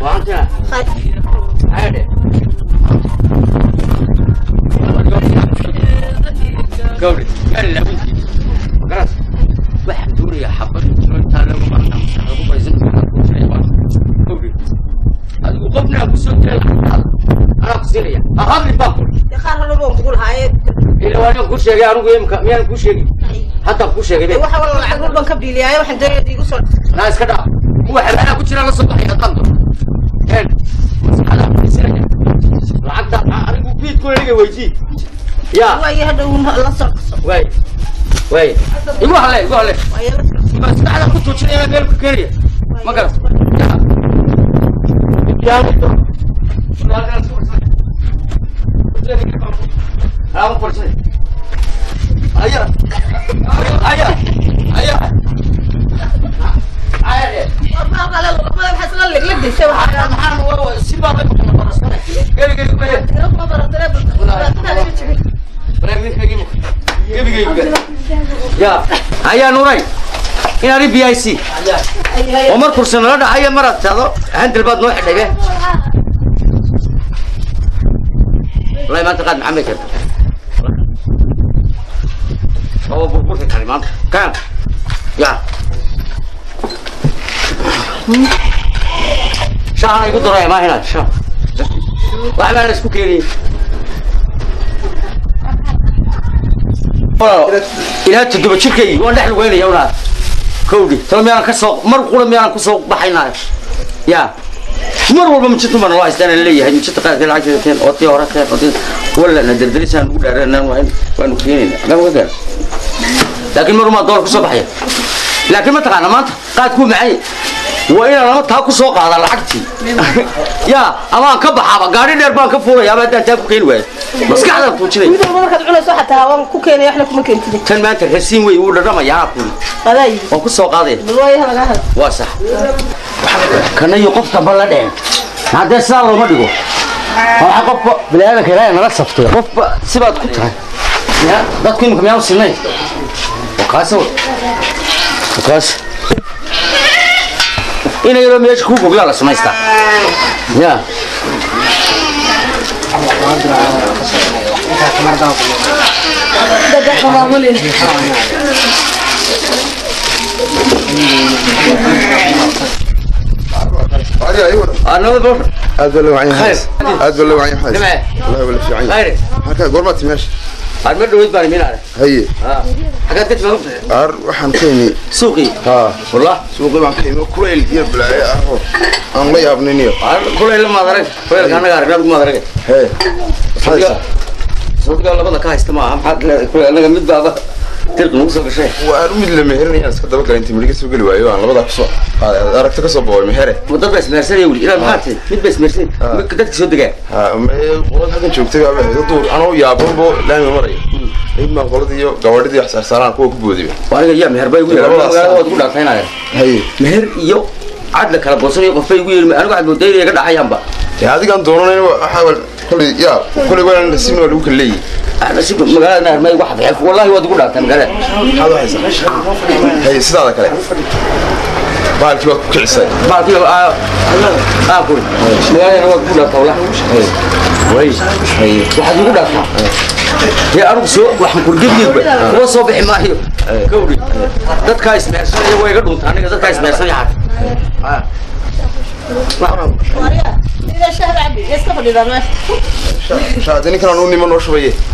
وانت عادي قولي قال لا بنتي خلاص واحد دوري يا حبر انت لو ما أنا مش هقول بايزن قولي هذا قبنا ابو سنت أنا قصيريا اخذني باكل qaar hore baan kugu lahaayeen إلا وأنا كل شيء أنا قوي مك مين كل شيء حتى كل شيء بيه waxa wala lacag dhul baan ka biiliyay waxaan doonayay igu soo kuwa xalaalaha ku jira la soo baxaya qando lacagta arigu biid ku dhiga weydii ya way hadda uu la socdo way way igu hale igu hale ma saxda ku tuujinayna meel ku kariya ma garas ya ya ayaa nuray in ani b i c. Oo mar kursi nala dhaxayo maraad taado handil baad noo xidhaybe wallahi maanta qaad maxamed karta oo burburka kari maanta. Kaan. Ya. شهر يقول درايه ما هنا شهر واحد انا اسمه كيري ilaa toddoba jirkay waan dhex lugeynaya unaa kowdhi tala miyaanan ka soo mar qura miyaanan ku soo baxaynaa ya mar walba mijintu baan loo haystaan leeyahay mijinta qaarkeed lacagteeda keen oo tii hore keen oo tii walla na derderisaan ugu dhaaranaan waan waanu keenayna ma uga gaar laakiin mar umaa doolar ku soo baxaya laakiin ma taqaana maanta qaadkuu macay waa inaan ama taa ku soo qaadaa lacagtii ya amaan ka baxaaba gaadhi dheer baan ka fuulayaaba haddaan taa ku keeni waayo maskaxdaan tuujinaytan maanta rasiin wey wuu dhadhamayaa waan ku soo qaadaya waa sax kanayo qof damba la dheen haddee sidaa looma dhigo waa qofba biniaadanka ilaahay nala saftoy qofba sibaad ku tahay dadku imika miyaa u sinnayn kaas kaas yaroo meesha kuu gogyaa la samaystaa ya علي أيوه anaba bor هذا اللي وعين خير. حاس هذا اللي وعين حاس دمعه والله ولا في ma dhowdbaawaaan ah, ka imi suuqii? Suuqii baan ka imi kulayl iyo balaaye aho aan la yaabniniyo kulayl maad arag. Kulaylka annaga aragnaad maad araga he sabdigaa labada ka haysta maaha maxaad leedahay kulayl annaga mid baaba waan u mid la meherin ayaan iska dabagala inta midhiga soo geli waayo aan labadaa ku soo aragto ka soo boqoy mehere dad baa ismeersanaya weli ilaa maxaate ah. mid baa ismeersan ah. dadka soo degaa ah, qolad halkan joogtay baa duur anoo yaabonbo laami marayo. Hmm. Imaa qolada iyo gabadhida iyo xsaarsaaraan kuwa ku boodiyo. Aniga yaa meher baa igu yaad ugu dhaafaynaaya haye meher iyo cad la kala goosanayo qof bay igu yeermi anigu cad moodayna iga dhacayaanba adigaan doonanayn waxaa kolay yaa kolay waa lasin waa lagu kala leeyahy wallahi waad igu dhaaftaa magaalada maxaad u haysaa haye sidaada kale baalkii baa ku kicisay baalkii aa aa kuri magaaladana waad igu dhaaftaa wallahi way waxaad igu dhaaftaa dee anigu soo waxaan kurgebiyeedba kuwa soo bixi maayo gawri dadkaa ismeersanaya waa iga dhunta aniga dadkaa ismeersanaya xataa ida shahar cabdi iska fadhidaa meesha shaadi ninkan anuu nima noo shubaye waa sheekeynaysaa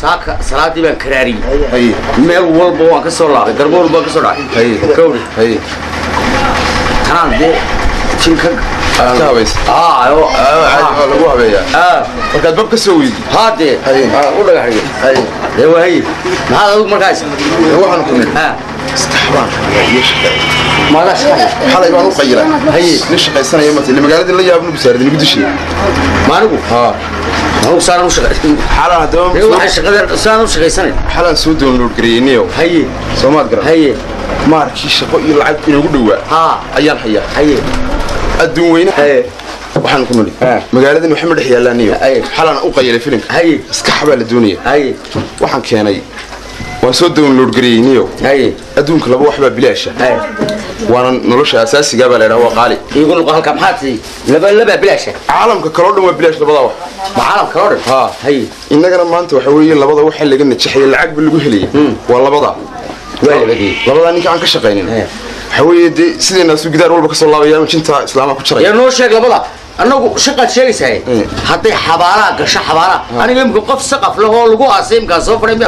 saaka salaadii baan karaariyey haye meel walba waan ka soo laabay garbo walba waan ka soo dhacay haye gawri haye tanaan dee jinka ka habaysa aa oo caadi waa lagu habeeyaa aa markaad bab ka soo weydi haadee Haye. u dhagaxay haye dee waaye maxaad adigu markaas dee waxaan ku nidhi haa iskaxbaan iyo shaqeey maadaa shaqay xalay baan u qayilay Haye. nin shaqaysanaya mata ile magaaladii la yaabnu basaaradin igu dishay maanigu haa saanaan u shaqaysanayn xalaan soo download gareeyniyo haye soomaad garan haye maarkii shaqo iyo lacag inoogu dhowaa haa ayaan hayaa haye adduun weyne haye waxaan ku nuli Haa. magaaladan waxa ma dhex yaalaaniyo Haye. xalaan u qayilay filimka haye iskax baa la doonaya haye waxaan keenay waan soo download gareeyniyo haye adduunka laba wax baa bilaasha haye وأنا نلوش اساسي جبل أنا هو قالي يقول لك هلك محاتي لبا لبا بلاش عالم كرود ما بلاش لبا دوح ما عالم كرود ها. هي. ان أنا ما أنت وحوي لبا دوح اللي قلنا تشحي العق اللي قلت لي والله بضا. ولا بدي والله انك عن كشقينين إيه. حوي دي سيدي الناس وقدر ولا بكسر الله وياهم انت اسلام اكو شرعي يا نو شيك لبا أنا أقول شقة شيء سي إيه. حطي حبارا قش حبارا أنا يمكن قف سقف له هو لو اسيم كان سفر يبي